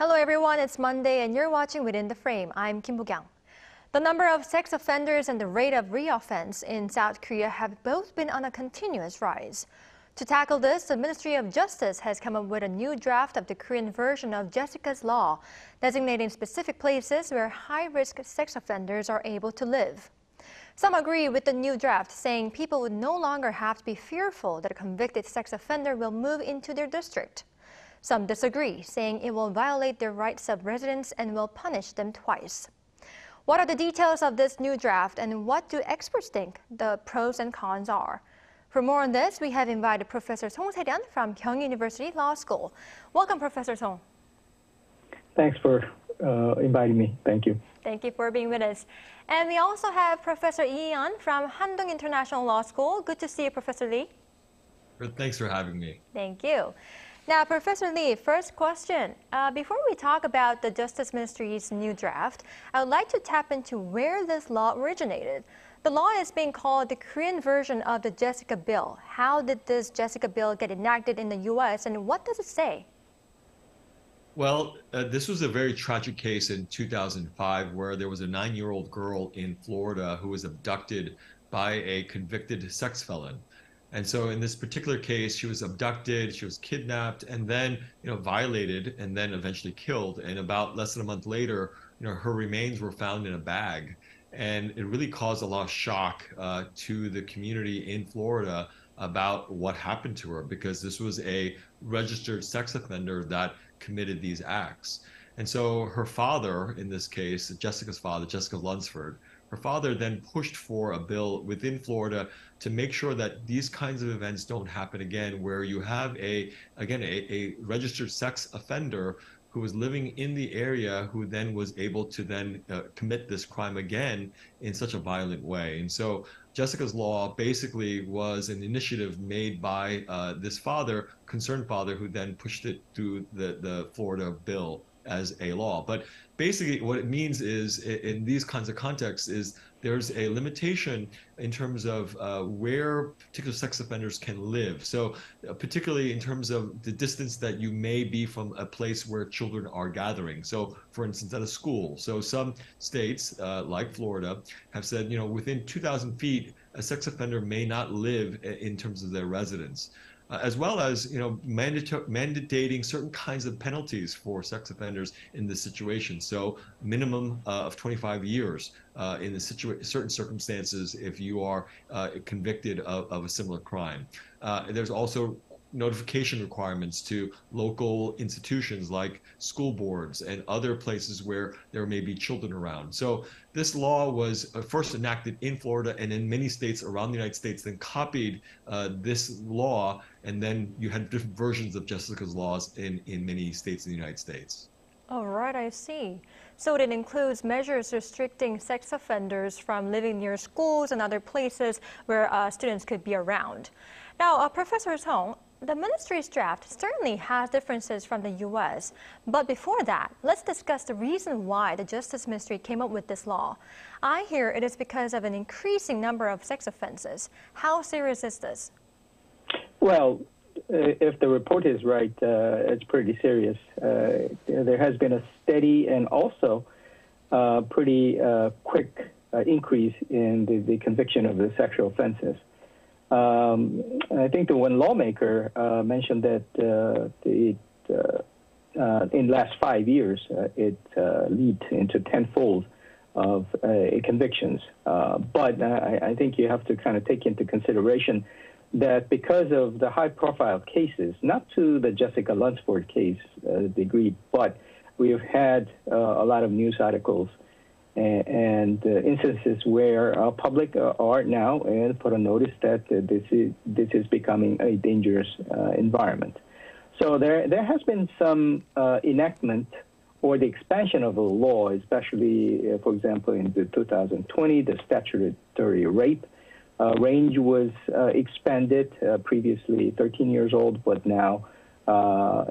Hello everyone, it's Monday and you're watching Within the Frame. I'm Kim Bukyang. The number of sex offenders and the rate of reoffense in South Korea have both been on a continuous rise. To tackle this, the Ministry of Justice has come up with a new draft of the Korean version of Jessica's Law, designating specific places where high-risk sex offenders are able to live. Some agree with the new draft, saying people would no longer have to be fearful that a convicted sex offender will move into their district. Some disagree, saying it will violate their rights of residence and will punish them twice. What are the details of this new draft and what do experts think the pros and cons are? For more on this, we have invited Professor Song Se-ryun from Kyung University Law School. Welcome, Professor Song. Thanks for uh, inviting me. Thank you. Thank you for being with us. And we also have Professor Lee An from Handong International Law School. Good to see you, Professor Lee. Thanks for having me. Thank you. Now, Professor Lee, first question. Uh, before we talk about the Justice Ministry's new draft, I would like to tap into where this law originated. The law is being called the Korean version of the Jessica Bill. How did this Jessica Bill get enacted in the U.S., and what does it say? Well, uh, this was a very tragic case in 2005 where there was a nine year old girl in Florida who was abducted by a convicted sex felon. And so in this particular case, she was abducted, she was kidnapped, and then you know violated, and then eventually killed. And about less than a month later, you know her remains were found in a bag, and it really caused a lot of shock uh, to the community in Florida about what happened to her because this was a registered sex offender that committed these acts. And so her father, in this case, Jessica's father, Jessica Lunsford, her father then pushed for a bill within Florida to make sure that these kinds of events don't happen again, where you have a, again, a, a registered sex offender who was living in the area who then was able to then uh, commit this crime again in such a violent way. And so Jessica's Law basically was an initiative made by uh, this father, concerned father, who then pushed it through the, the Florida bill as a law. But basically, what it means is, in these kinds of contexts, is there's a limitation in terms of uh, where particular sex offenders can live. So, uh, particularly in terms of the distance that you may be from a place where children are gathering. So, for instance, at a school. So, some states, uh, like Florida, have said, you know, within 2,000 feet, a sex offender may not live in terms of their residence uh, as well as you know mandating certain kinds of penalties for sex offenders in this situation. So minimum uh, of 25 years uh, in the situa- certain circumstances if you are uh, convicted of, of, a similar crime. Uh, there's also notification requirements to local institutions like school boards and other places where there may be children around. So this law was uh, first enacted in Florida and in many states around the United States, then copied uh, this law, and then you had different versions of Jessica's laws in, in many states in the United States. All right, I see. So it includes measures restricting sex offenders from living near schools and other places where uh, students could be around. Now, uh, Professor Song, the ministry's draft certainly has differences from the U.S., but before that, let's discuss the reason why the Justice Ministry came up with this law. I hear it is because of an increasing number of sex offenses. How serious is this? Well, uh, if the report is right, uh, it's pretty serious. Uh, there has been a steady and also uh, pretty uh, quick uh, increase in the, the conviction of the sexual offenses. Um, I think the one lawmaker uh, mentioned that uh, it, uh, uh in the last five years, uh, it uh, leaped into tenfold of convictions. but I, I, think you have to kind of take into consideration that because of the high-profile cases, not to the Jessica Lunsford case degree, but we have had a lot of news articles and, uh, instances where uh, public uh, are now and put a notice that uh, this is this is becoming a dangerous uh, environment. So there there has been some uh, enactment or the expansion of the law, especially for example in the 2020 the statutory rape range was expanded. previously 13 years old, but now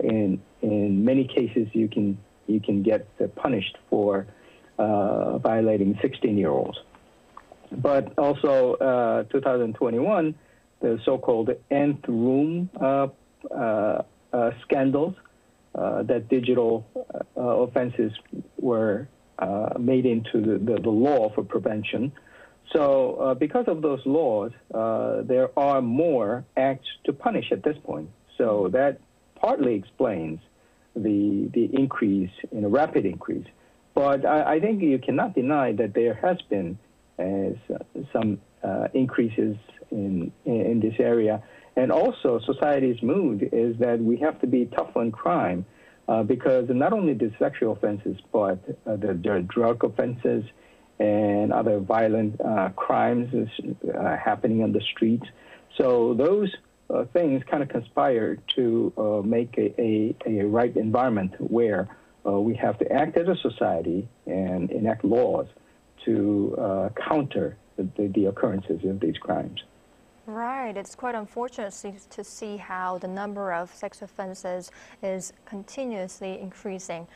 in in many cases you can you can get punished for uh, violating 16 year olds. But also, uh, 2021, the so called nth room uh, uh, uh, scandals, that digital offenses were made into the, the, the, law for prevention. So, because of those laws, there are more acts to punish at this point. So that partly explains the the increase in a rapid increase. But I, I think you cannot deny that there has been uh, some uh, increases in, in this area. And also, society's mood is that we have to be tough on crime uh, because not only the sexual offenses, but uh, the, the, drug offenses and other violent uh, crimes is uh, happening on the streets. So those things kind of conspire to make a, a, a, right environment where Uh, we have to act as a society and enact laws to uh, counter the, the occurrences of these crimes. Right. It's quite unfortunate to see how the number of sex offenses is continuously increasing.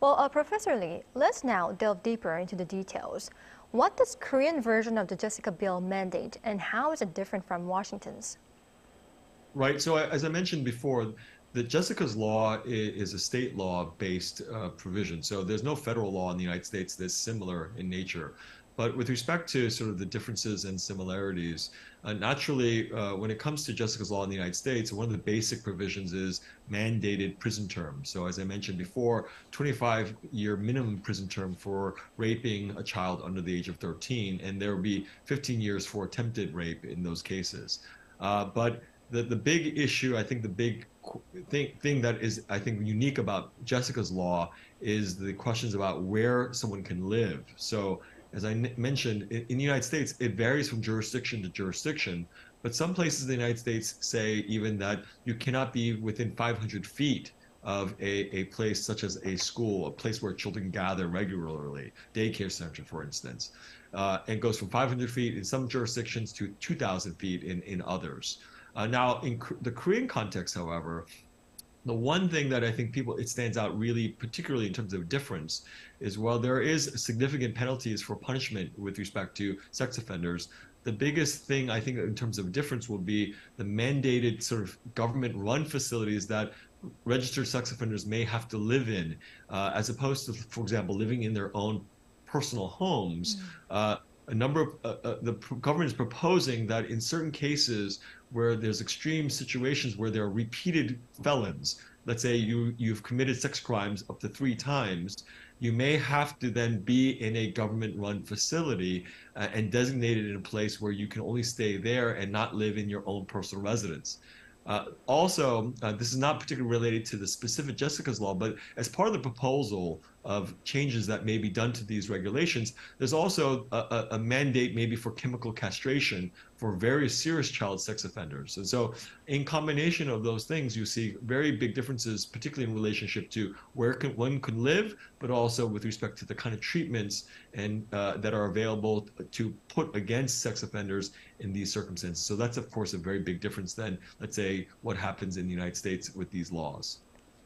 Well, uh, Professor Lee, let's now delve deeper into the details. What does Korean version of the Jessica bill mandate, and how is it different from Washington's? Right. So, uh, as I mentioned before, the Jessica's law is a state law based uh, provision. So, there's no federal law in the United States that's similar in nature. But with respect to sort of the differences and similarities, uh, naturally, uh, when it comes to Jessica's Law in the United States, one of the basic provisions is mandated prison term. So, as I mentioned before, 25 year minimum prison term for raping a child under the age of 13, and there will be 15 years for attempted rape in those cases. Uh, but the, the big issue, I think the big thing, thing that is, I think, unique about Jessica's Law is the questions about where someone can live. So, as I mentioned, in the United States, it varies from jurisdiction to jurisdiction. But some places in the United States say even that you cannot be within 500 feet of a, a place such as a school, a place where children gather regularly, daycare center, for instance. Uh, and goes from 500 feet in some jurisdictions to 2,000 feet in, in others. Uh, now, in the Korean context, however, the one thing that I think people it stands out really, particularly in terms of difference, is while there is significant penalties for punishment with respect to sex offenders, the biggest thing I think in terms of difference will be the mandated sort of government-run facilities that registered sex offenders may have to live in, uh, as opposed to, for example, living in their own personal homes. Mm. Uh, a number of uh, uh the government is proposing that in certain cases where there's extreme situations where there are repeated felons, let's say you you've committed sex crimes up to three times, you may have to then be in a government-run facility uh, and designated in a place where you can only stay there and not live in your own personal residence. Uh, also, uh, this is not particularly related to the specific Jessica's law, but as part of the proposal of changes that may be done to these regulations, there's also a, a mandate maybe for chemical castration for very serious child sex offenders. And so, in combination of those things, you see very big differences, particularly in relationship to where can, one could live, but also with respect to the kind of treatments and uh, that are available to put against sex offenders in these circumstances. So that's of course a very big difference than, let's say, what happens in the United States with these laws.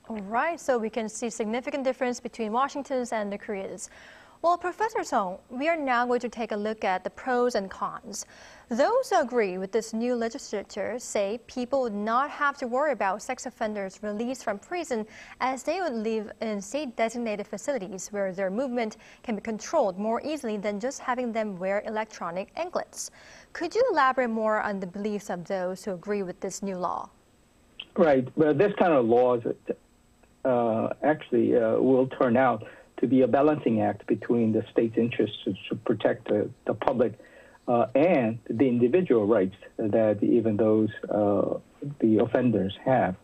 All right, so we can see significant difference between Washington's and the Korea's. Well, Professor Song, we are now going to take a look at the pros and cons. Those who agree with this new legislature say people would not have to worry about sex offenders released from prison as they would live in state designated facilities where their movement can be controlled more easily than just having them wear electronic anklets. Could you elaborate more on the beliefs of those who agree with this new law? Right. Well, this kind of laws uh, actually uh, will turn out to be a balancing act between the state's interests to, protect the, the public uh, and the individual rights that even those uh, the offenders have.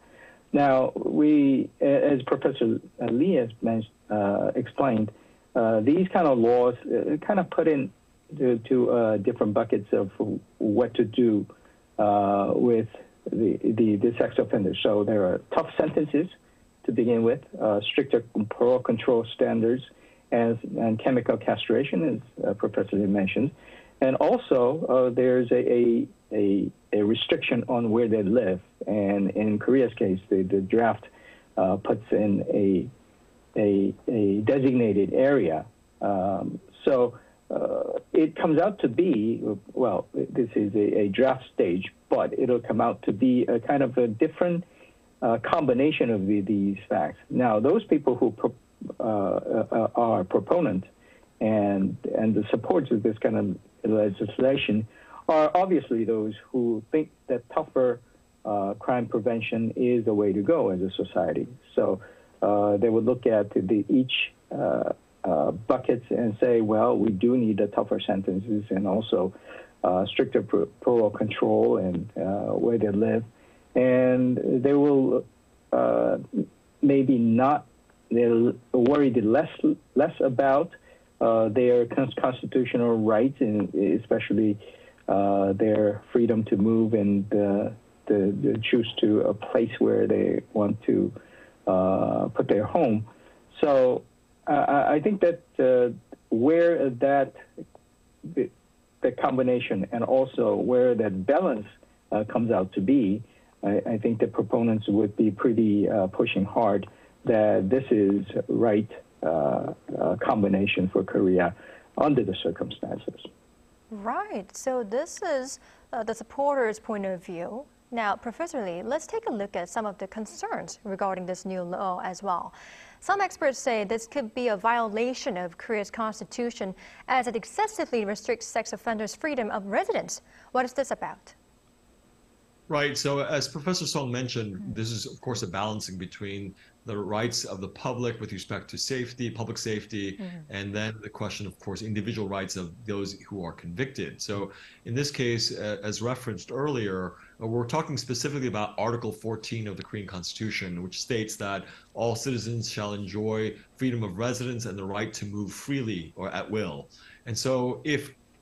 Now, we, as Professor Lee has uh, explained, uh, these kind of laws uh, kind of put in to, to uh, different buckets of what to do with the, the, the sex offenders. So there are tough sentences to begin with, uh, stricter parole control standards, as, and chemical castration, as uh, Professor Lee mentioned. And also, uh, there's a, a, a, restriction on where they live. And in Korea's case, the, the draft uh, puts in a, a, a designated area. Um, so uh, it comes out to be, well, this is a, a, draft stage, but it'll come out to be a kind of a different uh, combination of the, these facts. Now, those people who pro, uh, are proponents and and the supporters of this kind of legislation are obviously those who think that tougher uh, crime prevention is the way to go as a society. So uh, they would look at the, each uh, uh buckets and say, well, we do need the tougher sentences and also uh, stricter parole control and uh, where they live. And they will maybe not, they're worried less, less about their constitutional rights, and especially uh, their freedom to move and uh, the, the choose to a place where they want to uh, put their home. So I think that uh, where that the, the, combination and also where that balance uh, comes out to be, I, I, think the proponents would be pretty uh, pushing hard that this is right combination for Korea under the circumstances. Right. So this is uh, the supporters' point of view. Now, Professor Lee, let's take a look at some of the concerns regarding this new law as well. Some experts say this could be a violation of Korea's constitution as it excessively restricts sex offenders' freedom of residence. What is this about? Right. So, as Professor Song mentioned, mm -hmm. this is, of course, a balancing between the rights of the public with respect to safety, public safety, mm-hmm. and then the question, of course, individual rights of those who are convicted. So, in this case, uh, as referenced earlier, uh, we're talking specifically about Article 14 of the Korean Constitution, which states that all citizens shall enjoy freedom of residence and the right to move freely or at will. And so, if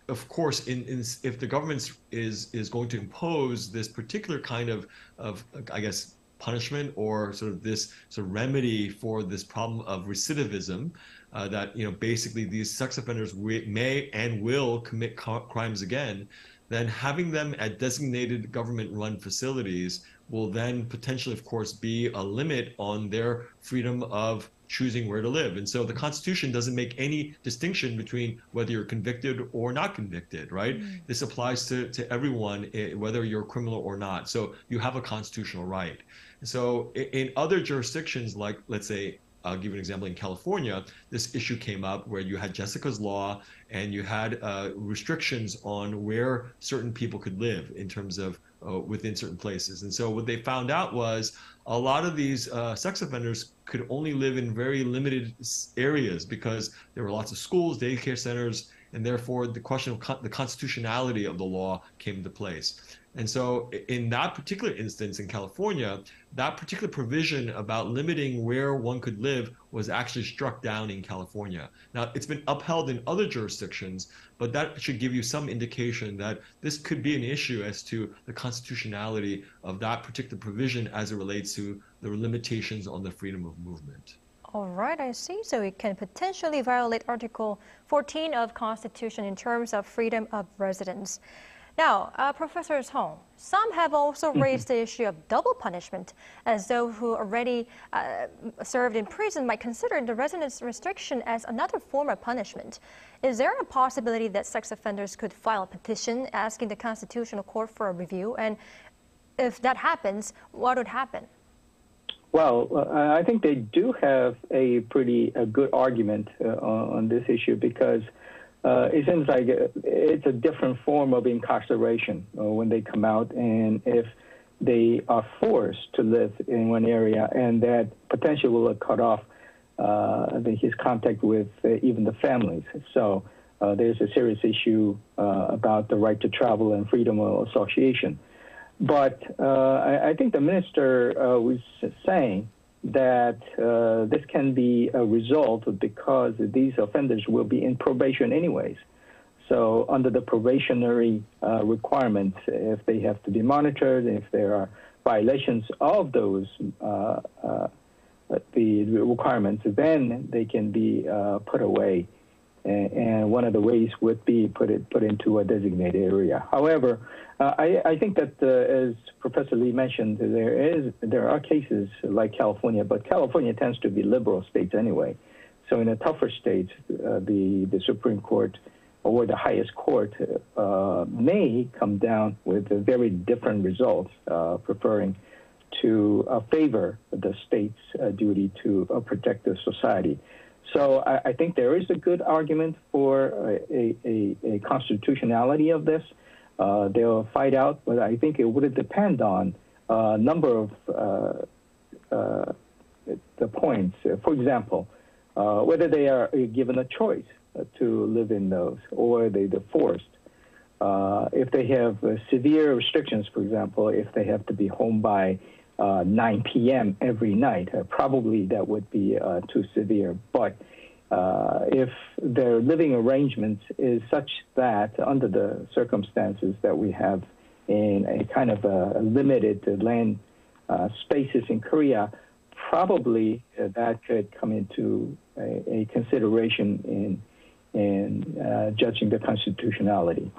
of course, in, in, if the government is is going to impose this particular kind of of I guess punishment or sort of this sort of remedy for this problem of recidivism uh, that you know basically these sex offenders may and will commit crimes again then having them at designated government run facilities will then potentially of course be a limit on their freedom of choosing where to live. And so the Constitution doesn't make any distinction between whether you're convicted or not convicted, right? Mm. This applies to, to everyone, eh, whether you're a criminal or not. So you have a constitutional right. So in other jurisdictions, like let's say I'll give you an example. In California, this issue came up where you had Jessica's Law and you had uh, restrictions on where certain people could live in terms of uh, within certain places. And so what they found out was a lot of these uh, sex offenders could only live in very limited areas because there were lots of schools, daycare centers, and therefore the question of the constitutionality of the law came into place. And so, in that particular instance in California, that particular provision about limiting where one could live was actually struck down in California. Now, it's been upheld in other jurisdictions, but that should give you some indication that this could be an issue as to the constitutionality of that particular provision as it relates to the limitations on the freedom of movement. All right, I see. So it can potentially violate Article 14 of Constitution in terms of freedom of residence. Now, uh, Professor Song, some have also mm-hmm. raised the issue of double punishment, as those who already uh, served in prison might consider the residence restriction as another form of punishment. Is there a possibility that sex offenders could file a petition asking the Constitutional Court for a review? And if that happens, what would happen? Well, uh, I think they do have a pretty a good argument uh, on this issue because uh, it seems like it's a different form of incarceration uh, when they come out, and if they are forced to live in one area, and that potentially will cut off uh, the, his contact with uh, even the families. So uh, there's a serious issue uh, about the right to travel and freedom of association. But I, I, think the minister was saying that uh, this can be a result because these offenders will be in probation anyways. So under the probationary uh, requirements, if they have to be monitored, if there are violations of those uh, uh the requirements, then they can be uh, put away. And, one of the ways would be put it put into a designated area. However, uh, I, I, think that, uh, as Professor Lee mentioned, there is there are cases like California, but California tends to be liberal states anyway. So in a tougher state, uh, the the Supreme Court or the highest court uh, may come down with a very different results, uh, preferring to uh, favor the state's duty to protect the society. So I, I, think there is a good argument for a, a, a constitutionality of this. Uh, they'll fight out, but I think it would depend on a number of uh, uh, the points. For example, uh, whether they are given a choice to live in those or they, they're forced. Uh, if they have severe restrictions, for example, if they have to be home by uh, 9 p.m. every night. Uh, probably that would be uh, too severe. But uh, if their living arrangements is such that, under the circumstances that we have in a kind of a limited land uh, spaces in Korea, probably uh, that could come into a, a consideration in in judging the constitutionality.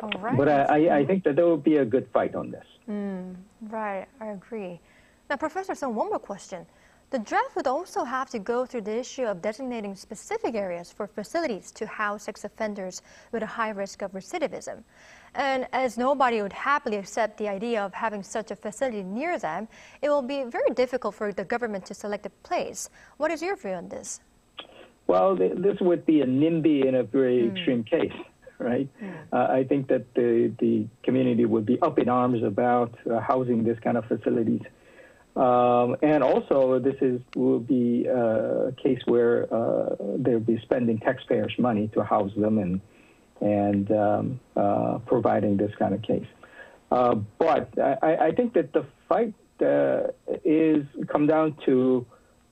All right. But I, I, think that there will be a good fight on this. Mm, right, I agree. Now, Professor so one more question. The draft would also have to go through the issue of designating specific areas for facilities to house sex offenders with a high risk of recidivism. And as nobody would happily accept the idea of having such a facility near them, it will be very difficult for the government to select a place. What is your view on this? Well, this would be a NIMBY in a very mm. extreme case right? Uh, I think that the, the community would be up in arms about uh, housing this kind of facilities. Um, and also, this is will be uh, a case where uh, they'll be spending taxpayers' money to house them and and um, uh, providing this kind of case. Uh, but I, I, think that the fight is come down to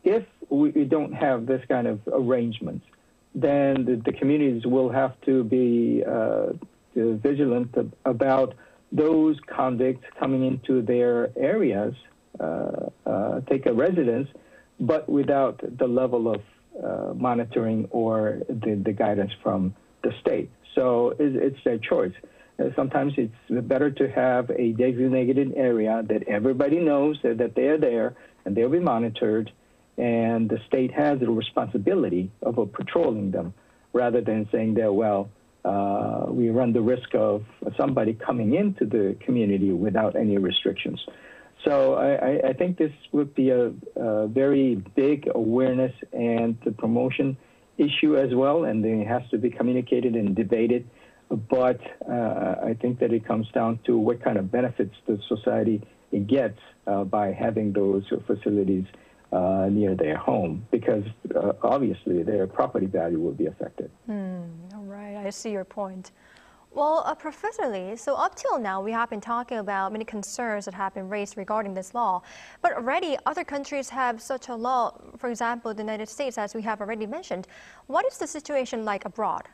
if we don't have this kind of arrangements, then the, the communities will have to be uh, vigilant about those convicts coming into their areas, uh, uh, take a residence, but without the level of uh, monitoring or the, the guidance from the state. So it's, it's their choice. Sometimes it's better to have a designated area that everybody knows that, that they're there and they'll be monitored and the state has the responsibility of patrolling them rather than saying that, well, uh, we run the risk of somebody coming into the community without any restrictions. So I, I think this would be a, a, very big awareness and the promotion issue as well, and it has to be communicated and debated. But uh, I think that it comes down to what kind of benefits the society gets uh, by having those facilities uh, near their home because uh, obviously their property value will be affected. Mm, all right, I see your point. Well, uh, Professor Lee, so up till now we have been talking about many concerns that have been raised regarding this law, but already other countries have such a law, for example, the United States, as we have already mentioned. What is the situation like abroad?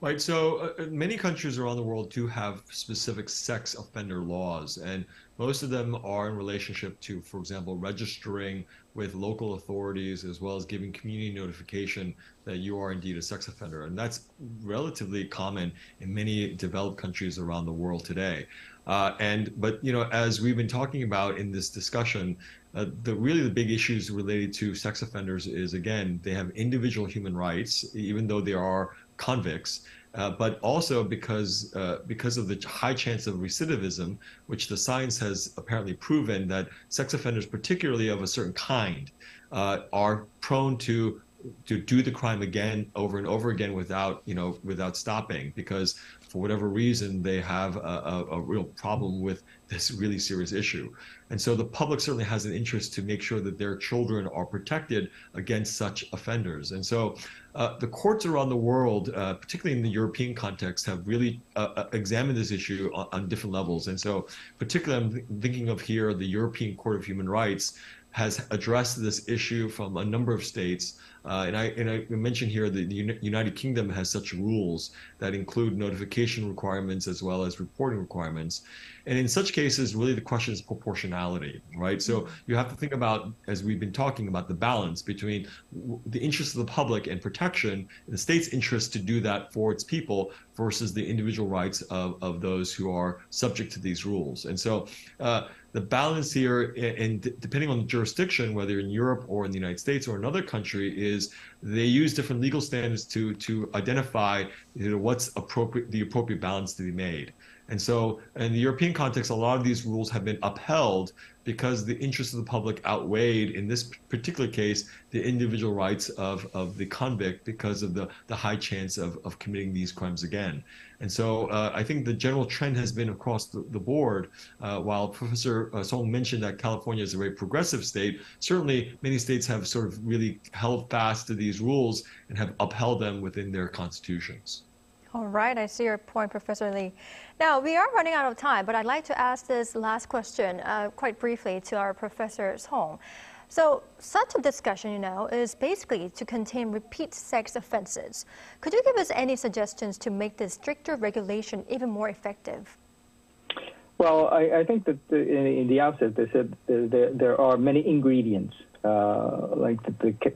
Right. So uh, uh, many countries around the world do have specific sex offender laws, and most of them are in relationship to, for example, registering with local authorities as well as giving community notification that you are indeed a sex offender. And that's relatively common in many developed countries around the world today. Uh, and but you know, as we've been talking about in this discussion, uh, the really the big issues related to sex offenders is again they have individual human rights, even though they are convicts, uh, but also because uh, because of the high chance of recidivism, which the science has apparently proven that sex offenders, particularly of a certain kind, uh, are prone to to do the crime again over and over again without you know without stopping. Because for whatever reason they have a, a, a, real problem with this really serious issue and so the public certainly has an interest to make sure that their children are protected against such offenders and so uh, the courts around the world uh, particularly in the european context have really uh, uh examined this issue on, on, different levels and so particularly i'm thinking of here the european court of human rights has addressed this issue from a number of states. Uh, and I and I mentioned here that the United Kingdom has such rules that include notification requirements as well as reporting requirements. And in such cases, really the question is proportionality, right? So you have to think about, as we've been talking about, the balance between the interest of the public and protection, the state's interest to do that for its people versus the individual rights of, of those who are subject to these rules. And so uh, the balance here, and depending on the jurisdiction, whether in Europe or in the United States or another country, is they use different legal standards to to identify you know, what's appropriate, the appropriate balance to be made. And so, in the European context, a lot of these rules have been upheld because the interests of the public outweighed, in this particular case, the individual rights of, of the convict because of the, the high chance of, of committing these crimes again. And so uh, I think the general trend has been across the, the board. Uh, while Professor uh, Song mentioned that California is a very progressive state, certainly many states have sort of really held fast to these rules and have upheld them within their constitutions. All right, I see your point, Professor Lee. Now, we are running out of time, but I'd like to ask this last question uh, quite briefly to our Professor Song. So, such a discussion, you know, is basically to contain repeat sex offenses. Could you give us any suggestions to make this stricter regulation even more effective? Well, I, I think that the, in, in, the outset they said there, there are many ingredients, uh, like the, the,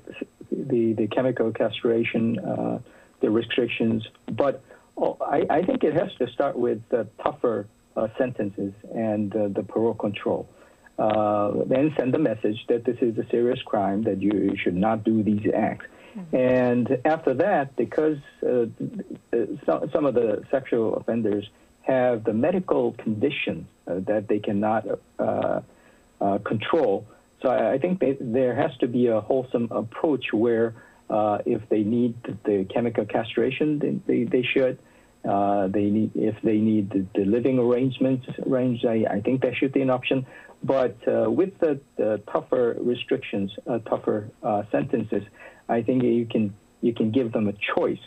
the, the, chemical castration, uh, the restrictions, but oh, I, I, think it has to start with the tougher uh, sentences and the parole control. Uh, then send the message that this is a serious crime, that you should not do these acts. Mm-hmm. And after that, because uh, some, some of the sexual offenders have the medical condition uh, that they cannot uh, uh, control, so I, I think they, there has to be a wholesome approach where uh, if they need the chemical castration, they, they, they should. Uh, they need if they need the, the living arrangements arranged. I, I, think that should be an option. But uh, with the, the, tougher restrictions, uh, tougher uh, sentences, I think you can you can give them a choice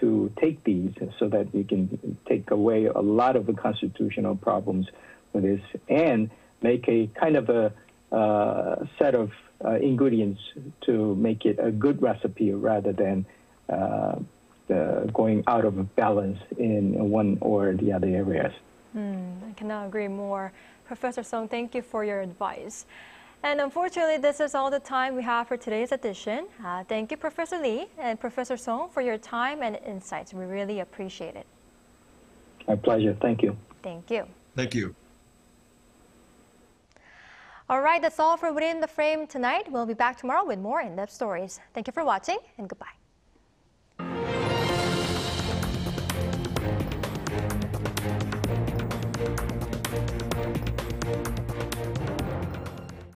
to take these, so that you can take away a lot of the constitutional problems with this, and make a kind of a uh, set of uh, ingredients to make it a good recipe rather than uh, going out of balance in one or the other areas. Mm, I cannot agree more. Professor Song, thank you for your advice. And unfortunately, this is all the time we have for today's edition. Uh, thank you, Professor Lee and Professor Song, for your time and insights. We really appreciate it. My pleasure. Thank you. Thank you. Thank you. All right, that's all for Within the Frame tonight. We'll be back tomorrow with more in-depth stories. Thank you for watching and goodbye.